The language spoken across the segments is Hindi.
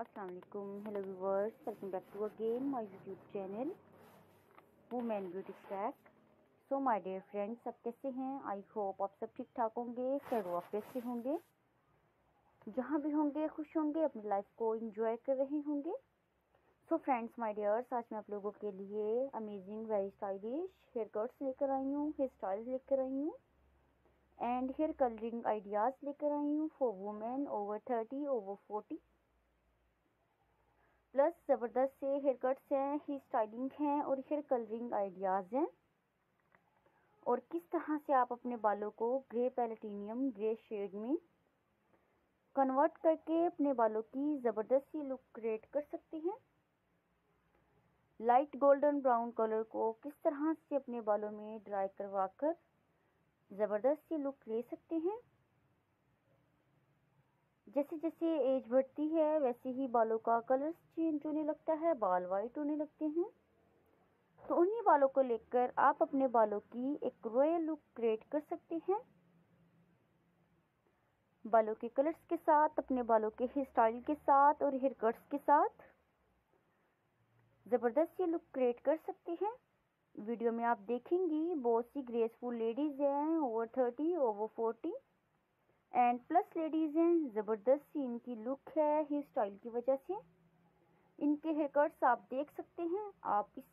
वालेकुम hello viewers welcome back to again my YouTube channel women beauty crack so my dear friends सब कैसे हैं? आई होप आप सब ठीक ठाक होंगे, खैर वापस से होंगे? जहाँ भी होंगे, खुश होंगे, अपनी लाइफ को इंजॉय कर रहे होंगे। सो फ्रेंड्स माय डियर्स आज मैं आप लोगों के लिए amazing very stylish hair cuts लेकर आई हूँ हेयर स्टाइल्स लेकर आई हूँ एंड हेयर कलरिंग आइडियाज़ लेकर आई हूँ for women over thirty over forty plus ज़बरदस्त से हेयर कट्स हैं ही स्टाइलिंग हैं और हेयर कलरिंग आइडियाज़ हैं। और किस तरह से आप अपने बालों को ग्रे पैलेटिनियम ग्रे शेड में कन्वर्ट करके अपने बालों की ज़बरदस्त सी लुक क्रिएट कर सकते हैं? लाइट गोल्डन ब्राउन कलर को किस तरह से अपने बालों में ड्राई करवा कर ज़बरदस्त सी लुक ले सकते हैं? जैसे जैसे एज बढ़ती है वैसे ही बालों का कलर चेंज होने लगता है, बाल वाइट होने लगते हैं। तो उन्हीं बालों को लेकर आप अपने बालों की एक रॉयल लुक क्रिएट कर सकते हैं। बालों के कलर्स के साथ, अपने बालों के हेयर स्टाइल के साथ और हेयर कट्स के साथ ज़बरदस्त ये लुक क्रिएट कर सकते हैं। वीडियो में आप देखेंगी, बहुत सी ग्रेसफुल लेडीज़ हैं over thirty over forty and plus ladies हैं, ज़बरदस्त सी इनकी लुक है हेयर स्टाइल की वजह से। इनके हेयर कट्स आप देख सकते हैं, आप इस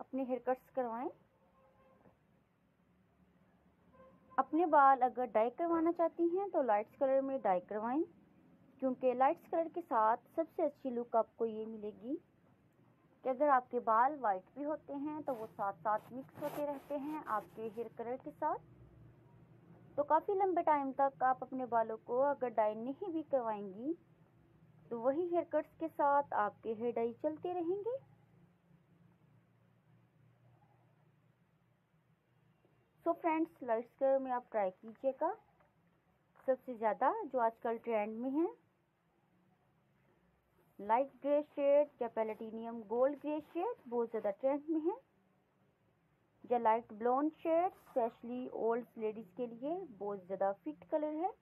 अपने हेयर कट्स करवाएँ। अपने बाल अगर डाई करवाना चाहती हैं तो लाइट्स कलर में डाई करवाएँ, क्योंकि लाइट्स कलर के साथ सबसे अच्छी लुक आपको ये मिलेगी कि अगर आपके बाल वाइट भी होते हैं तो वो साथ साथ मिक्स होते रहते हैं आपके हेयर कलर के साथ। तो काफ़ी लंबे टाइम तक आप अपने बालों को अगर डाई नहीं भी करवाएँगी तो वही हेयर कट्स के साथ आपके हेयर डाई चलते रहेंगे। सो फ्रेंड्स लाइट्स कलर में आप ट्राई कीजिएगा। सबसे ज़्यादा जो आजकल ट्रेंड में है लाइट ग्रे शेड या पैलेटिनियम गोल्ड ग्रे शेड बहुत ज़्यादा ट्रेंड में है। या light blonde shade specially old ladies के लिए, बहुत ज़्यादा फिट कलर है।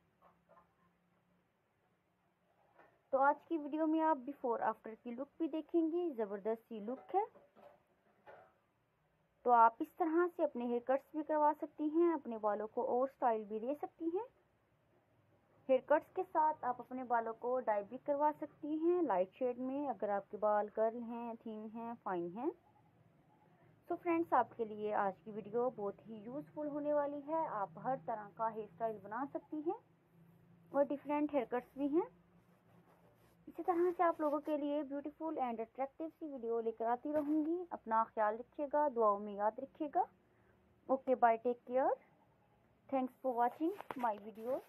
तो आज की वीडियो में आप बिफोर आफ्टर की लुक भी देखेंगे, ज़बरदस्त सी लुक है। तो आप इस तरह से अपने हेयर कट्स भी करवा सकती हैं, अपने बालों को और स्टाइल भी दे सकती हैं। हेयर कट्स के साथ आप अपने बालों को डाई भी करवा सकती हैं लाइट शेड में, अगर आपके बाल कर्ल हैं थीन हैं फाइन हैं। तो फ्रेंड्स आपके लिए आज की वीडियो बहुत ही यूज़फुल होने वाली है। आप हर तरह का हेयर स्टाइल बना सकती हैं और डिफरेंट हेयर कट्स भी हैं। इसी तरह से आप लोगों के लिए ब्यूटीफुल एंड अट्रैक्टिव सी वीडियो लेकर आती रहूँगी। अपना ख्याल रखिएगा, दुआओं में याद रखिएगा। Okay bye take care thanks for watching my videos